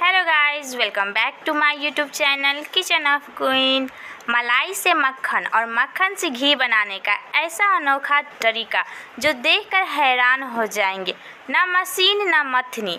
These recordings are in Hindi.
Hello guys welcome back to my YouTube channel kitchen of queen मलाई से मक्खन और मक्खन से घी बनाने का ऐसा अनोखा तरीका जो देखकर हैरान हो जाएँगे। ना मशीन, ना मथनी,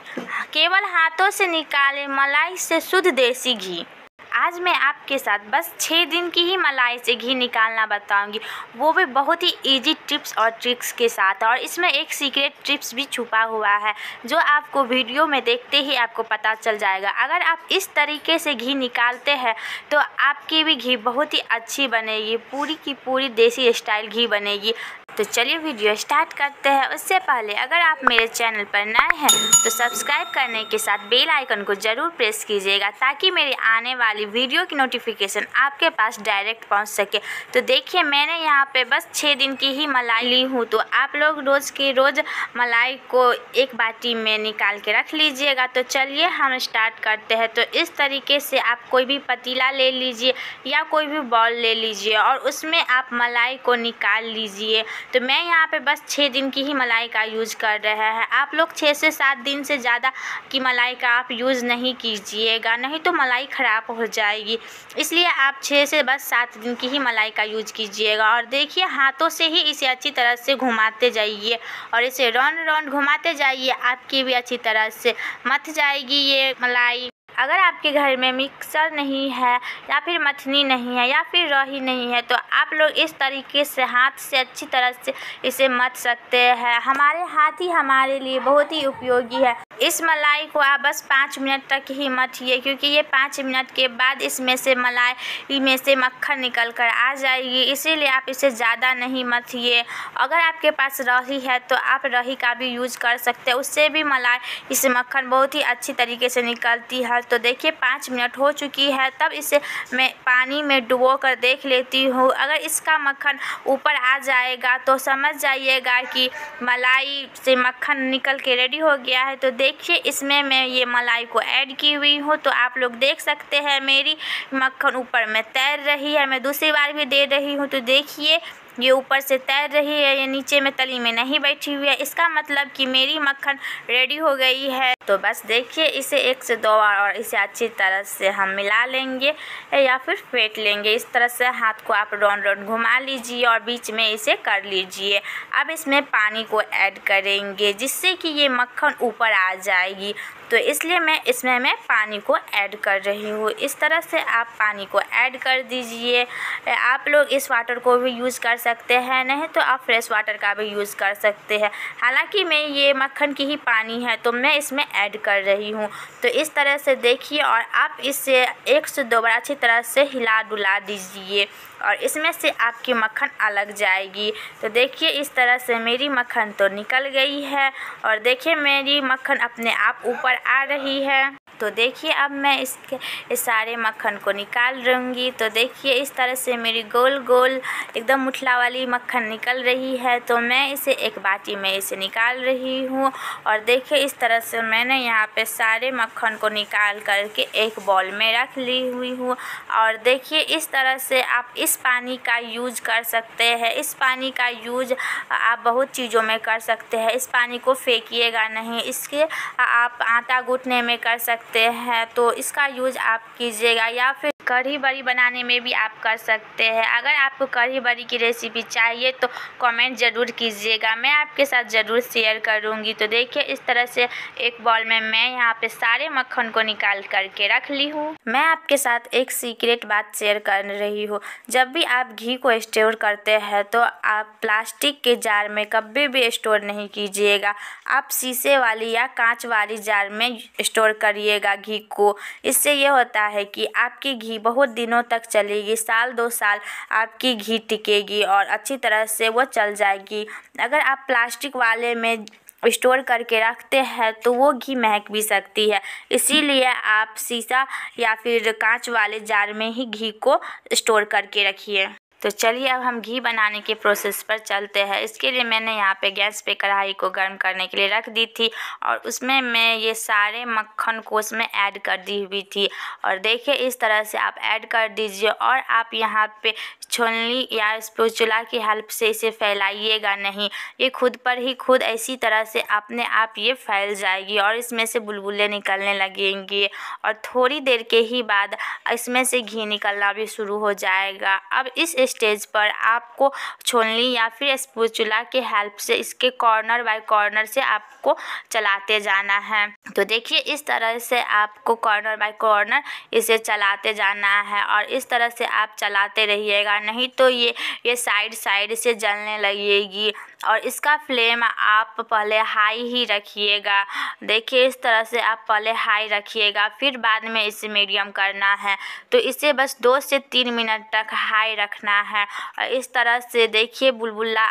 केवल हाथों से निकाले मलाई से शुद्ध देसी घी। आज मैं आपके साथ बस छः दिन की ही मलाई से घी निकालना बताऊँगी। वो भी बहुत ही इजी टिप्स और ट्रिक्स के साथ और इसमें एक सीक्रेट टिप्स भी छुपा हुआ है, जो आपको वीडियो में देखते ही आपको पता चल जाएगा। अगर आप इस तरीके से घी निकालते हैं तो आपकी भी घी बहुत ही अच्छी बनेगी, पूरी की पूरी देसी स्टाइल घी बनेगी। तो चलिए वीडियो स्टार्ट करते हैं। उससे पहले अगर आप मेरे चैनल पर नए हैं तो सब्सक्राइब करने के साथ बेल आइकन को ज़रूर प्रेस कीजिएगा ताकि मेरी आने वाली वीडियो की नोटिफिकेशन आपके पास डायरेक्ट पहुँच सके। तो देखिए, मैंने यहाँ पे बस छः दिन की ही मलाई ली हूँ तो आप लोग रोज़ की रोज़ मलाई को एक बाटी में निकाल के रख लीजिएगा। तो चलिए हम स्टार्ट करते हैं। तो इस तरीके से आप कोई भी पतीला ले लीजिए या कोई भी बॉल ले लीजिए और उसमें आप मलाई को निकाल लीजिए। तो मैं यहाँ पे बस छः दिन की ही मलाई का यूज़ कर रहे हैं। आप लोग छः से सात दिन से ज़्यादा की मलाई का आप यूज़ नहीं कीजिएगा, नहीं तो मलाई ख़राब हो जाएगी। इसलिए आप छः से बस सात दिन की ही मलाई का यूज़ कीजिएगा और देखिए हाथों से ही इसे अच्छी तरह से घुमाते जाइए और इसे राउंड राउंड घुमाते जाइए, आपकी भी अच्छी तरह से। मथ जाएगी ये मलाई। अगर आपके घर में मिक्सर नहीं है या फिर मथनी नहीं है या फिर रही नहीं है तो आप लोग इस तरीके से हाथ से अच्छी तरह से इसे मथ सकते हैं। हमारे हाथ ही हमारे लिए बहुत ही उपयोगी है। इस मलाई को आप बस पाँच मिनट तक ही मथिए क्योंकि ये पाँच मिनट के बाद इसमें से मलाई में से मक्खन निकल कर आ जाएगी। इसीलिए आप इसे ज़्यादा नहीं मथिए अगर आपके पास रही है तो आप रही का भी यूज़ कर सकते हैं। उससे भी मलाई इस मक्खन बहुत ही अच्छी तरीके से निकलती है। तो देखिए, पाँच मिनट हो चुकी है। तब इसे मैं पानी में डुबो कर देख लेती हूँ। अगर इसका मक्खन ऊपर आ जाएगा तो समझ जाइएगा कि मलाई से मक्खन निकल के रेडी हो गया है। तो देखिए, इसमें मैं ये मलाई को ऐड की हुई हूँ तो आप लोग देख सकते हैं मेरी मक्खन ऊपर में तैर रही है। मैं दूसरी बार भी दे रही हूँ तो देखिए ये ऊपर से तैर रही है, ये नीचे में तली में नहीं बैठी हुई है। इसका मतलब कि मेरी मक्खन रेडी हो गई है। तो बस देखिए, इसे एक से दो बार और इसे अच्छी तरह से हम मिला लेंगे या फिर फेंट लेंगे। इस तरह से हाथ को आप राउंड राउंड घुमा लीजिए और बीच में इसे कर लीजिए। अब इसमें पानी को ऐड करेंगे जिससे कि ये मक्खन ऊपर आ जाएगी। तो इसलिए मैं इसमें मैं पानी को ऐड कर रही हूँ। इस तरह से आप पानी को ऐड कर दीजिए। आप लोग इस वाटर को भी यूज़ कर सकते हैं, नहीं तो आप फ्रेश वाटर का भी यूज़ कर सकते हैं। हालाँकि मैं ये मक्खन की ही पानी है तो मैं इसमें ऐड कर रही हूँ। तो इस तरह से देखिए और आप इसे एक से दो बार अच्छी तरह से हिला डुला दीजिए। और इसमें से आपकी मक्खन अलग जाएगी। तो देखिए, इस तरह से मेरी मक्खन तो निकल गई है और देखिए, मेरी मक्खन अपने आप ऊपर आ रही है। तो देखिए, अब मैं इसके, इस सारे मक्खन को निकाल लूँगी। तो देखिए, इस तरह से मेरी गोल गोल एकदम मुठला वाली मक्खन निकल रही है। तो मैं इसे एक बाटी में इसे निकाल रही हूँ और देखिए, इस तरह से मैंने यहाँ पे सारे मक्खन को निकाल करके एक बॉल में रख ली हुई हूँ। और देखिए, इस तरह से आप इस पानी का यूज़ कर सकते हैं। इस पानी का यूज़ आप बहुत चीज़ों में कर सकते हैं। इस पानी को फेंकिएगा नहीं। इसके आप आटा गूँथने में कर सकते हैं। तो इसका यूज़ आप कीजिएगा या फिर कढ़ी बड़ी बनाने में भी आप कर सकते हैं। अगर आपको कढ़ी बड़ी की रेसिपी चाहिए तो कमेंट ज़रूर कीजिएगा। मैं आपके साथ ज़रूर शेयर करूँगी। तो देखिए, इस तरह से एक बॉल में मैं यहाँ पे सारे मक्खन को निकाल करके रख ली हूँ। मैं आपके साथ एक सीक्रेट बात शेयर कर रही हूँ। जब भी आप घी को स्टोर करते हैं तो आप प्लास्टिक के जार में कभी भी स्टोर नहीं कीजिएगा। आप शीशे वाली या कांच वाली जार में स्टोर करिएगा घी को। इससे ये होता है कि आपकी घी बहुत दिनों तक चलेगी। साल दो साल आपकी घी टिकेगी और अच्छी तरह से वो चल जाएगी। अगर आप प्लास्टिक वाले में स्टोर करके रखते हैं तो वो घी महक भी सकती है। इसीलिए आप शीशा या फिर कांच वाले जार में ही घी को स्टोर करके रखिए। तो चलिए अब हम घी बनाने के प्रोसेस पर चलते हैं। इसके लिए मैंने यहाँ पे गैस पे कढ़ाई को गर्म करने के लिए रख दी थी और उसमें मैं ये सारे मक्खन को उसमें ऐड कर दी हुई थी। और देखिए, इस तरह से आप ऐड कर दीजिए और आप यहाँ पे छोलनी या स्पोचुला की हेल्प से इसे फैलाइएगा नहीं। ये खुद पर ही खुद ऐसी तरह से अपने आप ये फैल जाएगी और इसमें से बुलबुले निकलने लगेंगे। और थोड़ी देर के ही बाद इसमें से घी निकलना भी शुरू हो जाएगा। अब इस स्टेज पर आपको छोलनी या फिर स्पोचुला के हेल्प से इसके कॉर्नर बाय कॉर्नर से आपको चलाते जाना है। तो देखिए, इस तरह से आपको कॉर्नर बाय कॉर्नर इसे चलाते जाना है और इस तरह से आप चलाते रहिएगा, नहीं तो ये ये साइड साइड से जलने लगेगी और इसका फ्लेम आप पहले हाई ही रखिएगा। देखिए, इस तरह से आप पहले हाई रखिएगा, फिर बाद में इसे मीडियम करना है। तो इसे बस दो से तीन मिनट तक हाई रखना है। और इस तरह से देखिए बुलबुला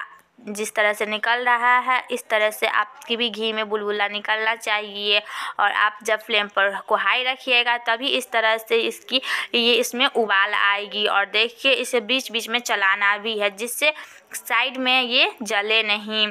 जिस तरह से निकल रहा है, इस तरह से आपकी भी घी में बुलबुला निकलना चाहिए और आप जब फ्लेम पर को हाई रखिएगा तभी इस तरह से इसकी, ये इसमें उबाल आएगी और देखिए इसे बीच बीच में चलाना भी है जिससे साइड में ये जले नहीं।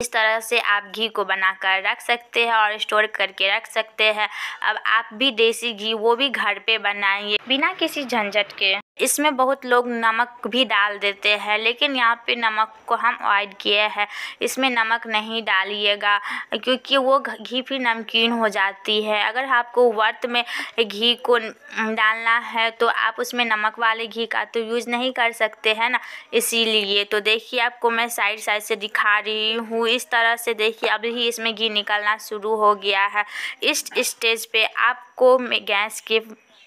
इस तरह से आप घी को बनाकर रख सकते हैं और स्टोर करके रख सकते हैं। अब आप भी देसी घी वो भी घर पे बनाइए बिना किसी झंझट के। इसमें बहुत लोग नमक भी डाल देते हैं, लेकिन यहाँ पे नमक को हम अवॉइड किए हैं। इसमें नमक नहीं डालिएगा, क्योंकि वो घी फिर नमकीन हो जाती है। अगर आपको वर्त में घी को डालना है तो आप उसमें नमक वाले घी का तो यूज़ नहीं कर सकते, हैं ना? इसीलिए तो देखिए, आपको मैं साइड साइड से दिखा रही हूँ। इस तरह से देखिए, अभी ही इसमें घी निकलना शुरू हो गया है। इस स्टेज पे आपको गैस के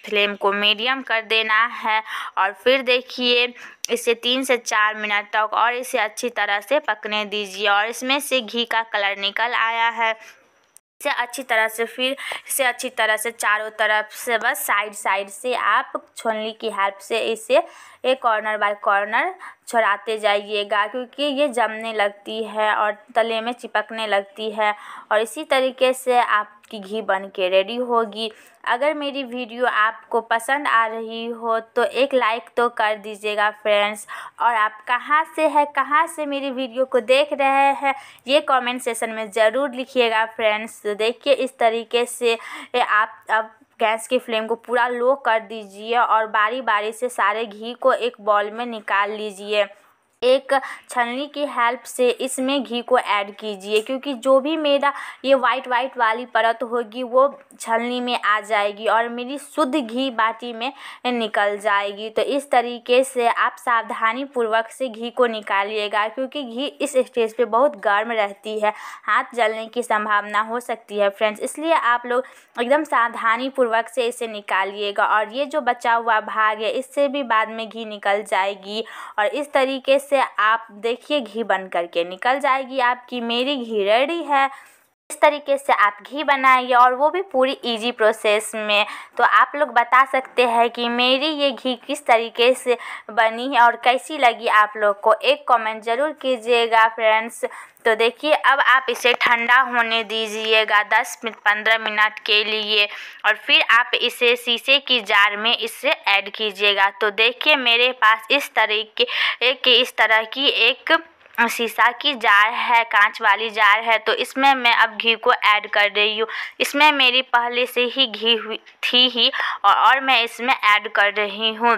फ्लेम को मीडियम कर देना है और फिर देखिए इसे तीन से चार मिनट तक और इसे अच्छी तरह से पकने दीजिए और इसमें से घी का कलर निकल आया है। इसे अच्छी तरह से फिर इसे अच्छी तरह से चारों तरफ़ से बस साइड साइड से आप छोलनी की हेल्प से इसे एक कॉर्नर बाय कॉर्नर छोड़ाते जाइएगा क्योंकि ये जमने लगती है और तले में चिपकने लगती है और इसी तरीके से आपकी घी बन के रेडी होगी। अगर मेरी वीडियो आपको पसंद आ रही हो तो एक लाइक तो कर दीजिएगा फ्रेंड्स और आप कहाँ से है, कहाँ से मेरी वीडियो को देख रहे हैं, ये कमेंट सेशन में ज़रूर लिखिएगा फ्रेंड्स तो देखिए, इस तरीके से आप अब गैस की फ्लेम को पूरा लो कर दीजिए और बारी बारी से सारे घी को एक बॉल में निकाल लीजिए। एक छलनी की हेल्प से इसमें घी को ऐड कीजिए, क्योंकि जो भी मेरा ये वाइट वाइट वाली परत होगी, वो छलनी में आ जाएगी और मेरी शुद्ध घी बाटी में निकल जाएगी। तो इस तरीके से आप सावधानी पूर्वक से घी को निकालिएगा, क्योंकि घी इस स्टेज पे बहुत गर्म रहती है, हाथ जलने की संभावना हो सकती है फ्रेंड्स इसलिए आप लोग एकदम सावधानी पूर्वक से इसे निकालिएगा और ये जो बचा हुआ भाग है, इससे भी बाद में घी निकल जाएगी। और इस तरीके से से आप देखिए घी बन करके निकल जाएगी आपकी मेरी घी रेडी है। इस तरीके से आप घी बनाइए और वो भी पूरी इजी प्रोसेस में। तो आप लोग बता सकते हैं कि मेरी ये घी किस तरीके से बनी है और कैसी लगी आप लोग को। एक कमेंट ज़रूर कीजिएगा फ्रेंड्स तो देखिए, अब आप इसे ठंडा होने दीजिएगा दस मिनट, पंद्रह मिनट के लिए और फिर आप इसे शीशे की जार में इसे ऐड कीजिएगा। तो देखिए, मेरे पास इस तरीके, एक इस तरह की एक शीशा की जार है कांच वाली जार है तो इसमें मैं अब घी को ऐड कर रही हूँ। इसमें मेरी पहले से ही घी हुई थी ही और, मैं इसमें ऐड कर रही हूँ।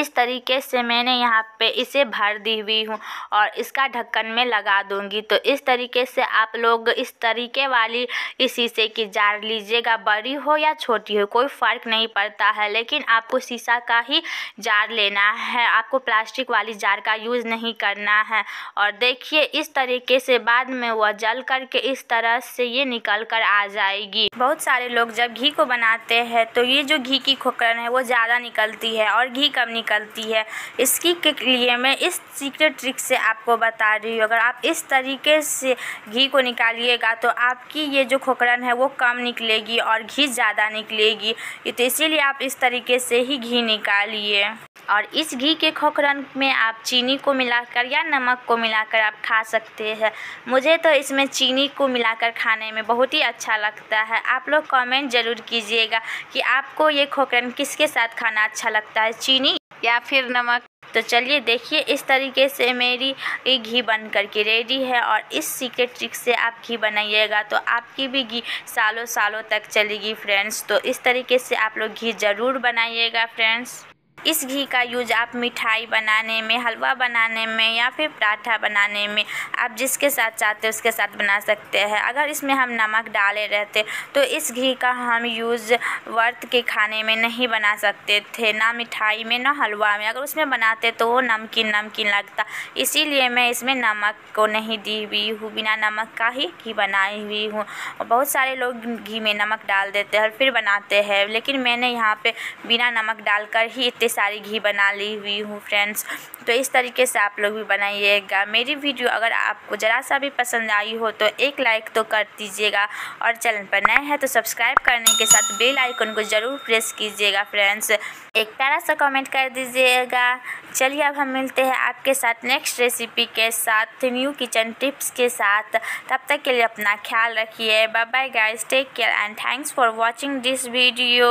इस तरीके से मैंने यहाँ पे इसे भर दी हुई हूँ और इसका ढक्कन में लगा दूँगी। तो इस तरीके से आप लोग इस तरीके वाली इस शीशे की जार लीजिएगा, बड़ी हो या छोटी हो, कोई फ़र्क नहीं पड़ता है, लेकिन आपको शीशा का ही जार लेना है। आपको प्लास्टिक वाली जार का यूज़ नहीं करना है। और देखिए, इस तरीके से बाद में वह जल करके इस तरह से ये निकल कर आ जाएगी। बहुत सारे लोग जब घी को बनाते हैं तो ये जो घी की खोकरन है, वो ज़्यादा निकलती है और घी कम निकलती है। इसकी के लिए मैं इस सीक्रेट ट्रिक से आपको बता रही हूँ। अगर आप इस तरीके से घी को निकालिएगा तो आपकी ये जो खोखरन है, वो कम निकलेगी और घी ज़्यादा निकलेगी। तो इसीलिए आप इस तरीके से ही घी निकालिए। और इस घी के खोखरन में आप चीनी को मिलाकर या नमक को मिलाकर आप खा सकते हैं। मुझे तो इसमें चीनी को मिलाकर खाने में बहुत ही अच्छा लगता है। आप लोग कमेंट ज़रूर कीजिएगा कि आपको ये खोखरन किसके साथ खाना अच्छा लगता है, चीनी या फिर नमक। तो चलिए देखिए, इस तरीके से मेरी घी बन करके रेडी है और इस सीक्रेट ट्रिक से आप घी बनाइएगा तो आपकी भी घी सालों सालों तक चलेगी फ्रेंड्स तो इस तरीके से आप लोग घी ज़रूर बनाइएगा फ्रेंड्स इस घी का यूज़ आप मिठाई बनाने में, हलवा बनाने में या फिर पराठा बनाने में आप जिसके साथ चाहते उसके साथ बना सकते हैं। अगर इसमें हम नमक डाले रहते तो इस घी का हम यूज़ वर्त के खाने में नहीं बना सकते थे, ना मिठाई में, ना हलवा में। अगर उसमें बनाते तो वो नमकीन नमकीन लगता। इसीलिए मैं इसमें नमक को नहीं दी हुई हूँ, बिना नमक का ही घी बनाई हुई हूँ। बहुत सारे लोग घी में नमक डाल देते हैं और फिर बनाते हैं, लेकिन मैंने यहाँ पे बिना नमक डालकर ही इतने सारी घी बना ली हुई हूँ फ्रेंड्स तो इस तरीके से आप लोग भी बनाइएगा। मेरी वीडियो अगर आपको ज़रा सा भी पसंद आई हो तो एक लाइक तो कर दीजिएगा। और चैनल पर नए हैं तो सब्सक्राइब करने के साथ बेल आइकन को ज़रूर प्रेस कीजिएगा फ्रेंड्स एक प्यारा सा कमेंट कर दीजिएगा। चलिए, अब हम मिलते हैं आपके साथ नेक्स्ट रेसिपी के साथ न्यू किचन टिप्स के साथ। तब तक के लिए अपना ख्याल रखिए। Bye bye guys take care and thanks for watching this video